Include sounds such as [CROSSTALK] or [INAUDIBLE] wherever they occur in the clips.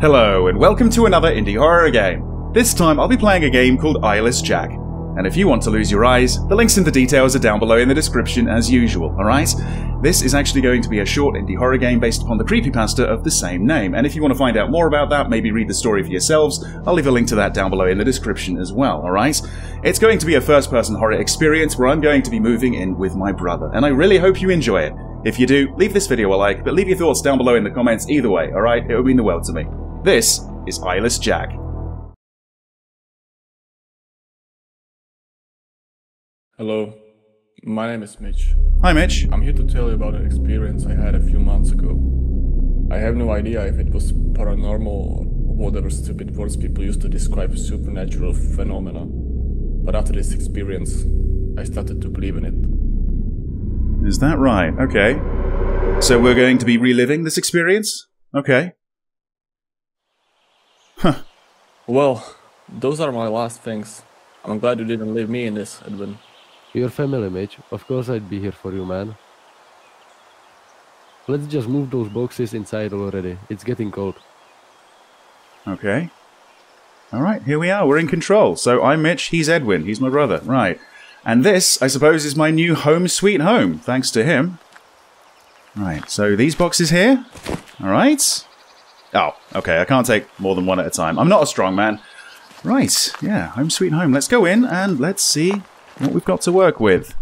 Hello, and welcome to another indie horror game. This time I'll be playing a game called Eyeless Jack. And if you want to lose your eyes, the links and the details are down below in the description as usual, alright? This is actually going to be a short indie horror game based upon the creepypasta of the same name, and if you want to find out more about that, maybe read the story for yourselves, I'll leave a link to that down below in the description as well, alright? It's going to be a first person horror experience where I'm going to be moving in with my brother, and I really hope you enjoy it. If you do, leave this video a like, but leave your thoughts down below in the comments either way, alright? It would mean the world to me. This is Eyeless Jack. Hello, my name is Mitch. Hi, Mitch. I'm here to tell you about an experience I had a few months ago. I have no idea if it was paranormal or whatever stupid words people use to describe supernatural phenomena. But after this experience, I started to believe in it. Is that right? Okay. So we're going to be reliving this experience? Okay. Huh. Well, those are my last things. I'm glad you didn't leave me in this, Edwin. Your family, Mitch. Of course I'd be here for you, man. Let's just move those boxes inside already. It's getting cold. Okay. All right, here we are. We're in control. So I'm Mitch, he's Edwin, he's my brother. Right. And this, I suppose, is my new home sweet home, thanks to him. Right, so these boxes here. All right. Oh, okay, I can't take more than one at a time. I'm not a strong man. Right, yeah, home sweet home. Let's go in and let's see what we've got to work with.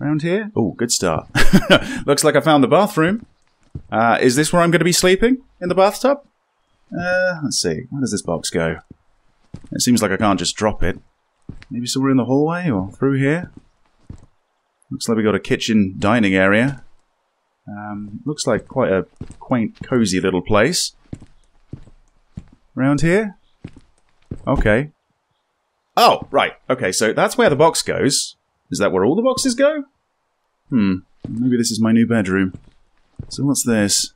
Around here? Oh, good start. [LAUGHS] Looks like I found the bathroom. Uh, is this where I'm going to be sleeping? In the bathtub? Uh, let's see. Where does this box go? It seems like I can't just drop it. Maybe somewhere in the hallway or through here? Looks like we got a kitchen dining area. Um, looks like quite a quaint, cozy little place. Around here? Okay. Oh, right. Okay, so that's where the box goes. Is that where all the boxes go? Hmm. Maybe this is my new bedroom. So what's this?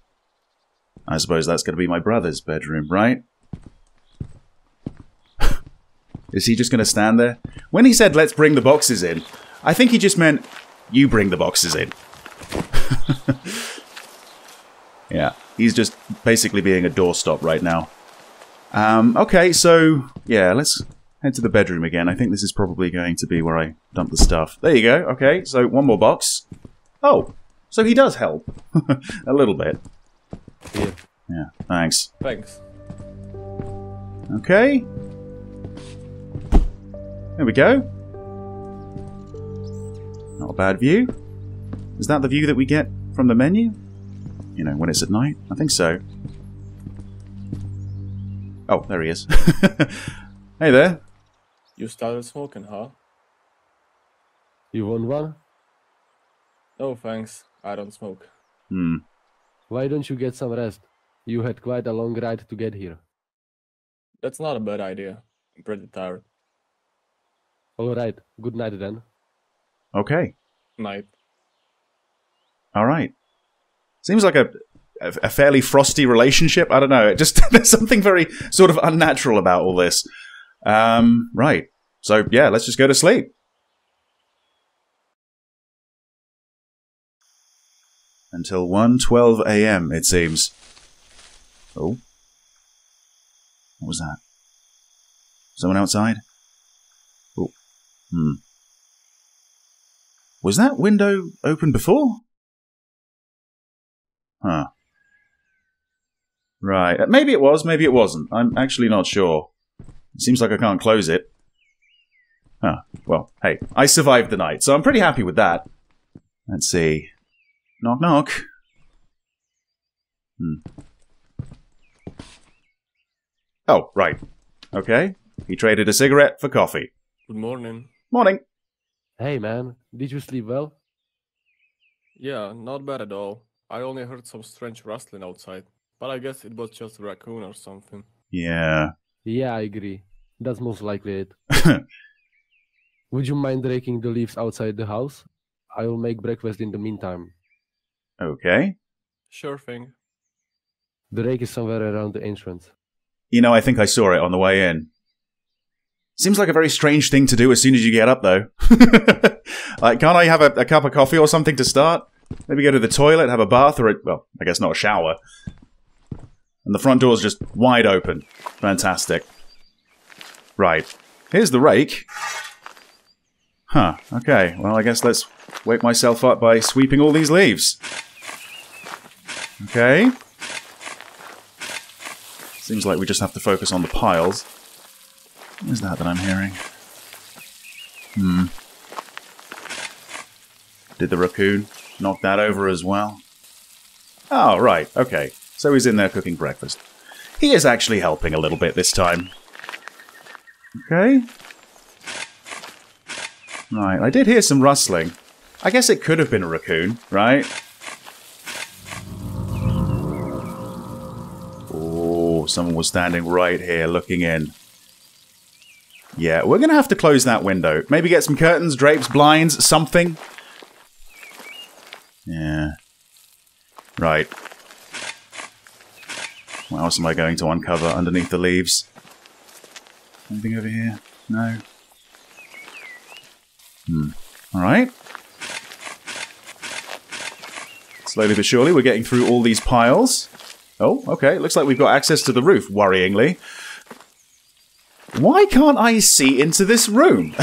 I suppose that's going to be my brother's bedroom, right? [LAUGHS] is he just going to stand there? When he said, let's bring the boxes in, I think he just meant, you bring the boxes in. [LAUGHS] yeah, he's just basically being a doorstop right now. Um, okay, so, yeah, let's head to the bedroom again. I think this is probably going to be where I dump the stuff. There you go. Okay, so one more box. Oh, so he does help. [LAUGHS] a little bit. Here. Yeah, thanks. Thanks. Okay. There we go. Not a bad view. Is that the view that we get from the menu? You know, when it's at night? I think so. Oh, there he is. [LAUGHS] hey there. You started smoking, huh? You want one? No thanks, I don't smoke. Hmm. Why don't you get some rest? You had quite a long ride to get here. That's not a bad idea. I'm pretty tired. Alright, good night then. Okay. Night. All right. Seems like a, a, fairly frosty relationship. I don't know. It just [LAUGHS] there's something very sort of unnatural about all this. Um, right. So yeah, let's just go to sleep. Until 1.12 a.m., it seems. Oh. What was that? Someone outside? Oh. Hmm. Was that window open before? Huh. Right. Uh, Maybe it was, maybe it wasn't. I'm actually not sure. It seems like I can't close it. Huh. Well, hey, I survived the night, so I'm pretty happy with that. Let's see. Knock knock. Hmm. Oh, right. Okay. He traded a cigarette for coffee. Good morning. Morning. Hey man, did you sleep well? Yeah, not bad at all. I only heard some strange rustling outside, but I guess it was just a raccoon or something. Yeah. Yeah, I agree. That's most likely it. [LAUGHS] Would you mind raking the leaves outside the house? I will make breakfast in the meantime. Okay. Sure thing. The rake is somewhere around the entrance. You know, I think I saw it on the way in. Seems like a very strange thing to do as soon as you get up, though. [LAUGHS] like, can't I have a, a cup of coffee or something to start? Maybe go to the toilet, have a bath, or a, well, I guess not a shower. And the front door's just wide open. Fantastic. Right. Here's the rake. Huh. Okay. Well, I guess let's wake myself up by sweeping all these leaves. Okay. Seems like we just have to focus on the piles. What is that that I'm hearing? Hmm. Did the raccoon knock that over as well? Oh, right. Okay. So he's in there cooking breakfast. He is actually helping a little bit this time. Okay. Right, I did hear some rustling. I guess it could have been a raccoon, right? Oh, someone was standing right here looking in. Yeah, we're going to have to close that window. Maybe get some curtains, drapes, blinds, something. Right. What else am I going to uncover underneath the leaves? Anything over here? No. Hmm. Alright. Slowly but surely, we're getting through all these piles. Oh, okay. Looks like we've got access to the roof, worryingly. Why can't I see into this room? [LAUGHS]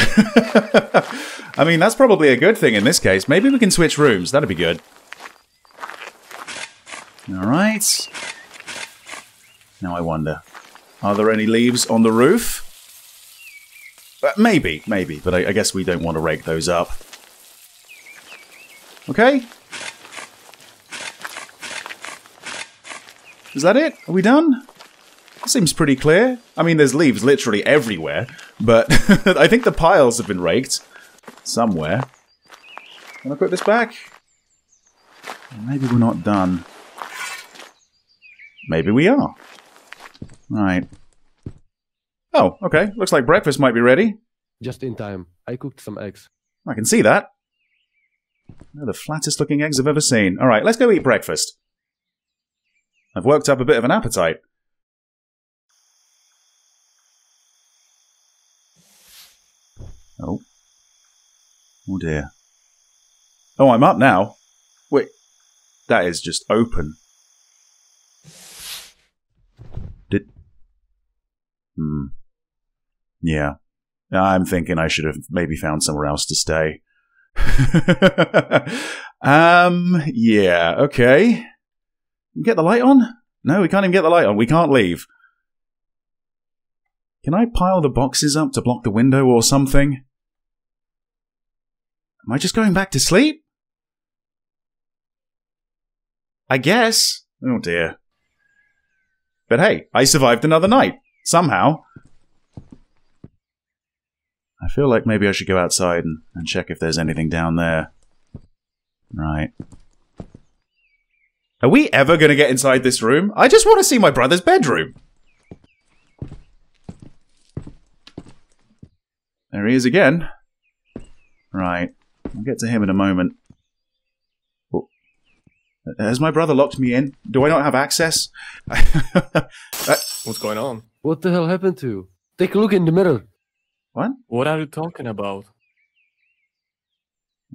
I mean, that's probably a good thing in this case. Maybe we can switch rooms. That'd be good. Alright. Now I wonder. Are there any leaves on the roof? Uh, maybe, maybe, but I, I guess we don't want to rake those up. Okay? Is that it? Are we done? Seems pretty clear. I mean, there's leaves literally everywhere, but [LAUGHS] I think the piles have been raked somewhere. Can I put this back? Maybe we're not done. Maybe we are. Right. Oh, okay. Looks like breakfast might be ready. Just in time. I cooked some eggs. I can see that. They're the flattest looking eggs I've ever seen. Alright, let's go eat breakfast. I've worked up a bit of an appetite. Oh. Oh dear. Oh, I'm up now. Wait. That is just open. Hmm. Yeah. I'm thinking I should have maybe found somewhere else to stay. [LAUGHS] um, yeah, okay. Get the light on? No, we can't even get the light on. We can't leave. Can I pile the boxes up to block the window or something? Am I just going back to sleep? I guess. Oh dear. But hey, I survived another night. Somehow. I feel like maybe I should go outside and, and check if there's anything down there. Right. Are we ever going to get inside this room? I just want to see my brother's bedroom. There he is again. Right. I'll get to him in a moment. Has my brother locked me in? Do I not have access? [LAUGHS] Uh, What's going on? What the hell happened to you? Take a look in the mirror. what? What are you talking about?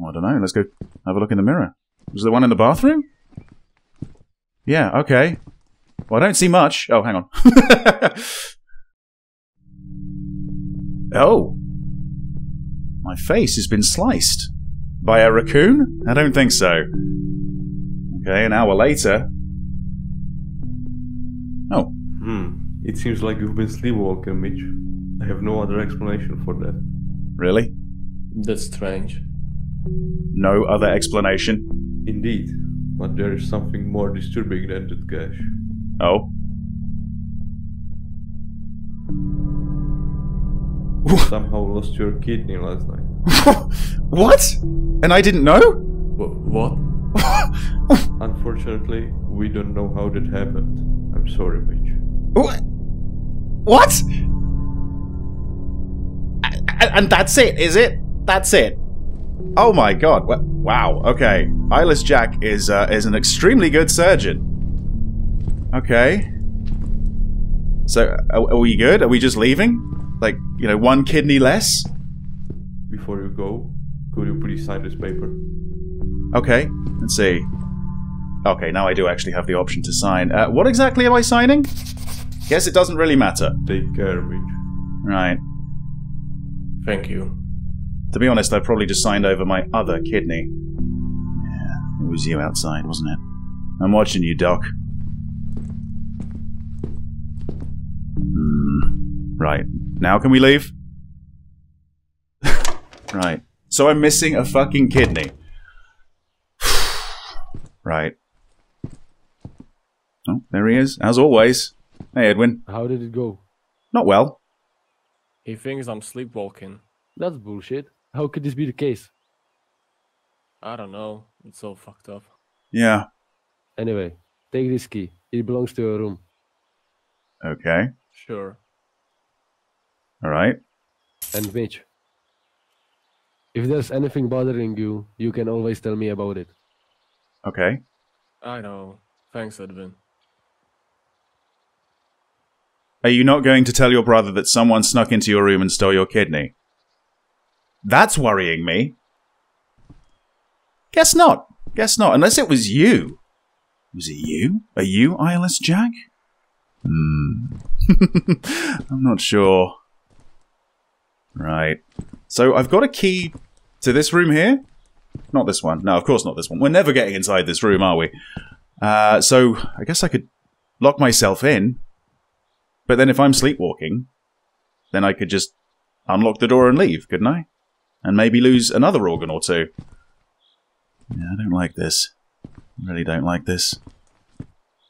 I don't know. Let's go have a look in the mirror. Was there one in the bathroom? Yeah, okay. Well, I don't see much. Oh, hang on. [LAUGHS] oh. My face has been sliced. By a raccoon? I don't think so. Okay, an hour later. Oh, Hmm. It seems like you've been sleepwalking, Mitch. I have no other explanation for that. really? That's strange. No other explanation? Indeed. But there is something more disturbing than that cash. Oh. Somehow lost your kidney last night. [LAUGHS] what? And I didn't know? Wh- what? [LAUGHS] Unfortunately, we don't know how that happened. I'm sorry, Mitch. What? What? And that's it, is it? That's it. Oh my god. Wow. Okay. Eyeless Jack is uh, is an extremely good surgeon. Okay. So, are, are we good? Are we just leaving? Like, you know, one kidney less? Before you go, could you please sign this paper? Okay. Let's see. Okay, now I do actually have the option to sign. Uh, what exactly am I signing? Guess it doesn't really matter. Take care, Mitch. Right. Thank you. To be honest, I probably just signed over my other kidney. Yeah, it was you outside, wasn't it? I'm watching you, Doc. Hmm. Right. Now can we leave? [LAUGHS] right. So I'm missing a fucking kidney. Right. Oh, there he is, as always. Hey, Edwin. How did it go? Not well. He thinks I'm sleepwalking. That's bullshit. How could this be the case? I don't know. It's all fucked up. Yeah. Anyway, take this key. It belongs to your room. Okay. Sure. All right. And Mitch, if there's anything bothering you, you can always tell me about it. Okay. I know. Thanks, Edwin. Are you not going to tell your brother that someone snuck into your room and stole your kidney? That's worrying me. Guess not. Guess not. Unless it was you. Was it you? Are you Eyeless Jack? Hmm. [LAUGHS] I'm not sure. Right. So I've got a key to this room here. Not this one. No, of course not this one. We're never getting inside this room, are we? Uh, so I guess I could lock myself in. But then if I'm sleepwalking, then I could just unlock the door and leave, couldn't I? And maybe lose another organ or two. Yeah, I don't like this. I really don't like this.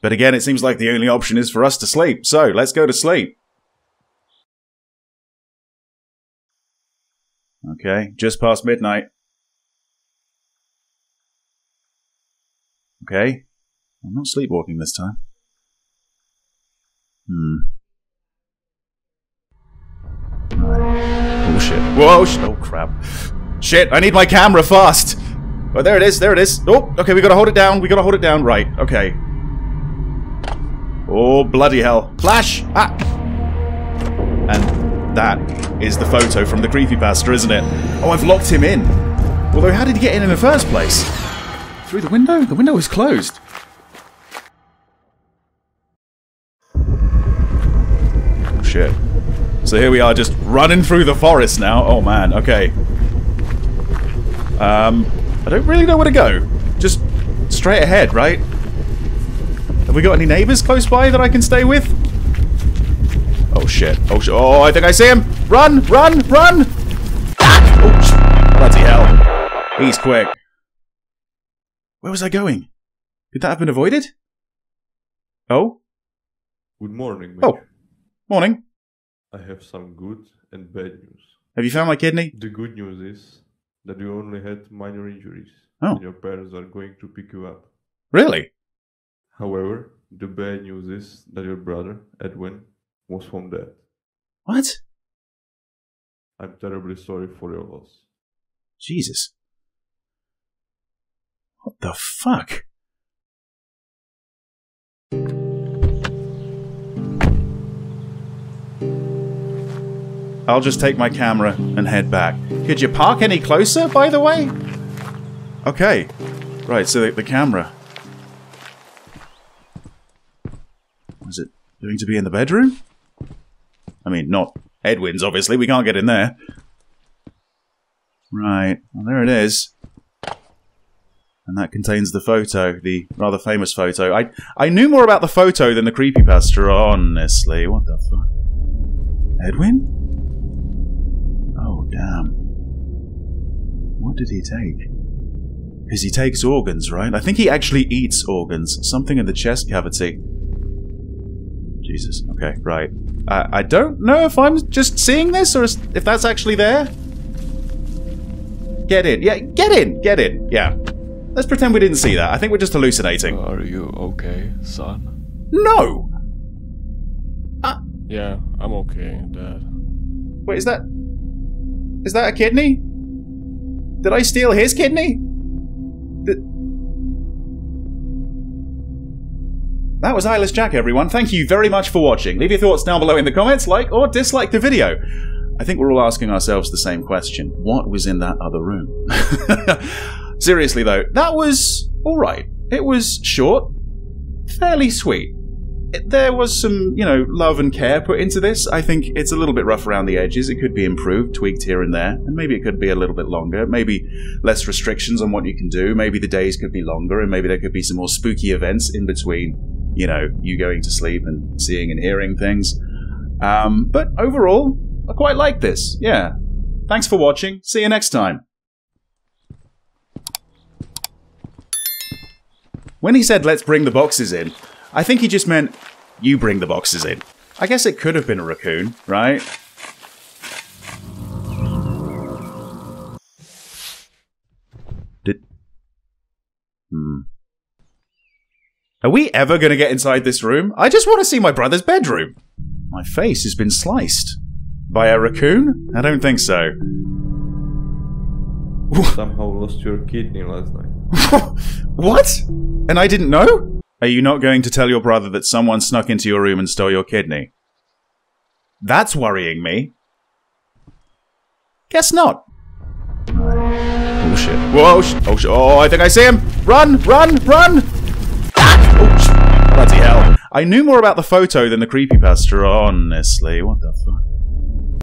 But again, it seems like the only option is for us to sleep. So, let's go to sleep. Okay, just past midnight. Okay. I'm not sleepwalking this time. Hmm. Oh shit. Whoa, sh oh crap. Shit, I need my camera fast! Oh, there it is, there it is. Oh, okay, we gotta hold it down, we gotta hold it down. Right, okay. Oh, bloody hell. Flash! Ah! And that is the photo from the creepypasta, isn't it? Oh, I've locked him in. Although, how did he get in in the first place? Through the window? The window is closed. Oh, shit. So here we are just running through the forest now. Oh man, okay. Um, I don't really know where to go. Just straight ahead, right? Have we got any neighbors close by that I can stay with? Oh shit. Oh shit. Oh, I think I see him. Run, run, run! Ah! Oh, bloody hell. He's quick. Where was I going? Could that have been avoided? Oh? Good morning. Oh. Morning. I have some good and bad news. Have you found my kidney? The good news is that you only had minor injuries. Oh. And your parents are going to pick you up. Really? However, the bad news is that your brother, Edwin, was found dead. What? I'm terribly sorry for your loss. Jesus. What the fuck? I'll just take my camera and head back. Could you park any closer, by the way? Okay. Right, so the, the camera. Is it going to be in the bedroom? I mean, not Edwin's, obviously. We can't get in there. Right. Well, there it is. And that contains the photo, the rather famous photo. I I knew more about the photo than the creepypasta, honestly. What the fuck? Edwin? Oh, damn. What did he take? Because he takes organs, right? I think he actually eats organs. Something in the chest cavity. Jesus. Okay, right. I, I don't know if I'm just seeing this or if that's actually there. Get in. Yeah, get in. Get in. Yeah. Let's pretend we didn't see that. I think we're just hallucinating. Are you okay, son? No! Yeah, I'm okay, Dad. Wait, is that. Is that a kidney? Did I steal his kidney? Th- That was Eyeless Jack, everyone. Thank you very much for watching. Leave your thoughts down below in the comments, like or dislike the video. I think we're all asking ourselves the same question. What was in that other room? [LAUGHS] Seriously, though, that was alright. It was short, fairly sweet. It- There was some, you know, love and care put into this. I think it's a little bit rough around the edges. It could be improved, tweaked here and there, and maybe it could be a little bit longer. Maybe less restrictions on what you can do. Maybe the days could be longer, and maybe there could be some more spooky events in between, you know, you going to sleep and seeing and hearing things. Um, but overall, I quite like this. Yeah. Thanks for watching. See you next time. When he said, let's bring the boxes in, I think he just meant, you bring the boxes in. I guess it could have been a raccoon, right? Did. Hmm. Are we ever going to get inside this room? I just want to see my brother's bedroom. My face has been sliced. By a raccoon? I don't think so. Somehow lost your kidney last night. [LAUGHS] what? And I didn't know? Are you not going to tell your brother that someone snuck into your room and stole your kidney? That's worrying me. Guess not. Oh shit. Whoa, sh- oh, sh- oh, I think I see him! Run, run, run! Ah! Oh, bloody hell. I knew more about the photo than the creepypasta, honestly. What the fuck?